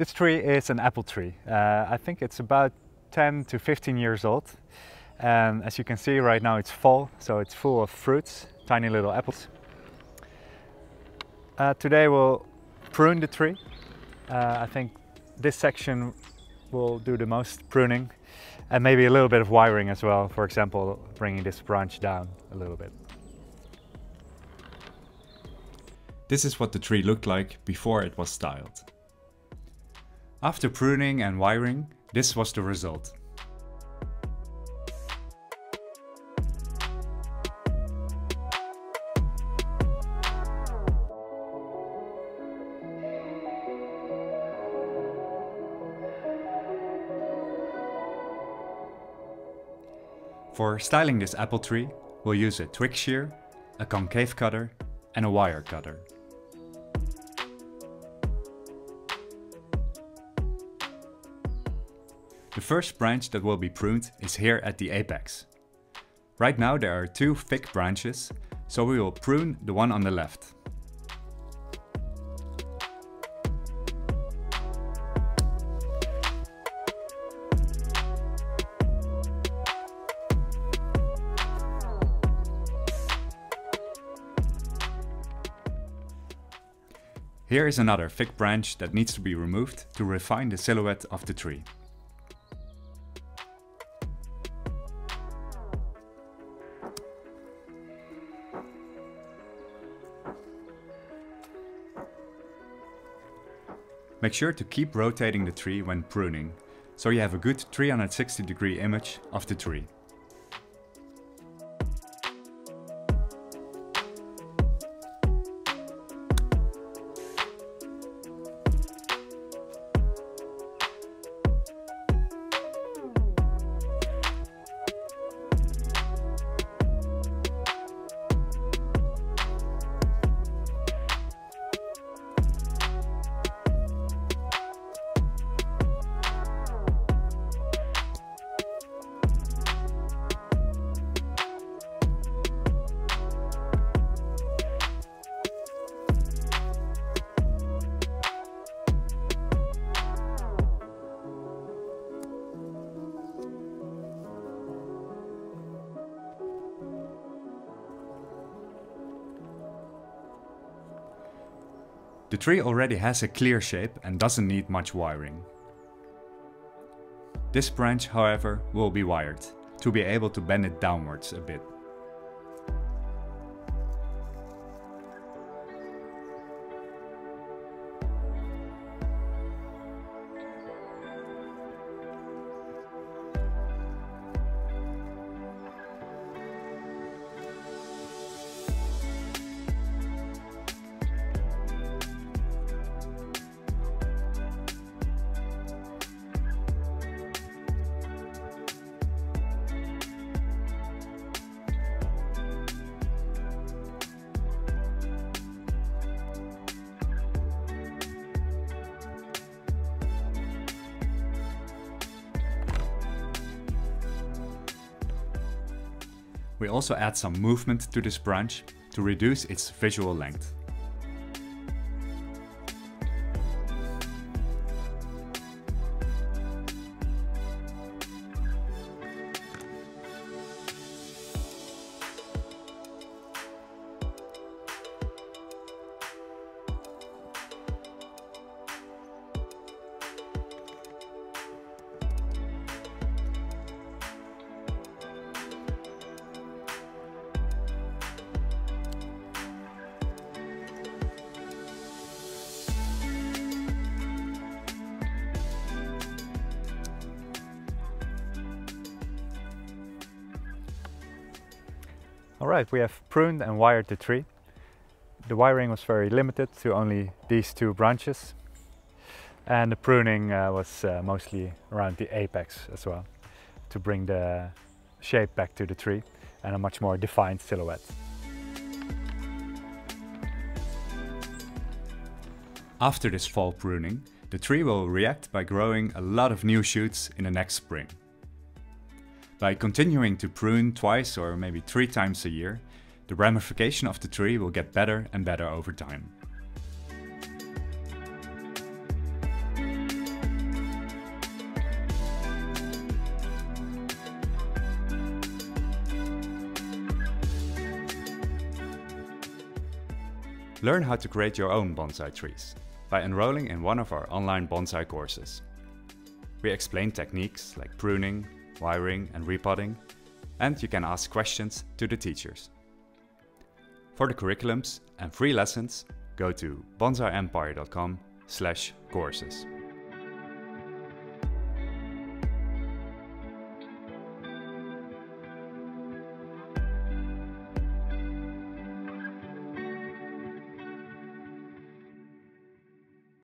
This tree is an apple tree. Uh, I think it's about 10 to 15 years old. And as you can see right now it's fall, so it's full of fruits, tiny little apples. Uh, today we'll prune the tree. Uh, I think this section will do the most pruning and maybe a little bit of wiring as well. For example, bringing this branch down a little bit. This is what the tree looked like before it was styled. After pruning and wiring, this was the result. For styling this apple tree, we'll use a twig shear, a concave cutter and a wire cutter. The first branch that will be pruned is here at the apex. Right now there are two thick branches, so we will prune the one on the left. Here is another thick branch that needs to be removed to refine the silhouette of the tree. Make sure to keep rotating the tree when pruning, so you have a good 360 degree image of the tree. The tree already has a clear shape and doesn't need much wiring. This branch, however, will be wired, to be able to bend it downwards a bit. We also add some movement to this branch to reduce its visual length. Alright, we have pruned and wired the tree. The wiring was very limited to only these two branches. And the pruning uh, was uh, mostly around the apex as well, to bring the shape back to the tree and a much more defined silhouette. After this fall pruning, the tree will react by growing a lot of new shoots in the next spring. By continuing to prune twice or maybe three times a year, the ramification of the tree will get better and better over time. Learn how to create your own bonsai trees by enrolling in one of our online bonsai courses. We explain techniques like pruning, wiring and repotting, and you can ask questions to the teachers. For the curriculums and free lessons, go to bonsaiempire.com slash courses.